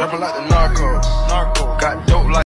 Double like the narco. narco.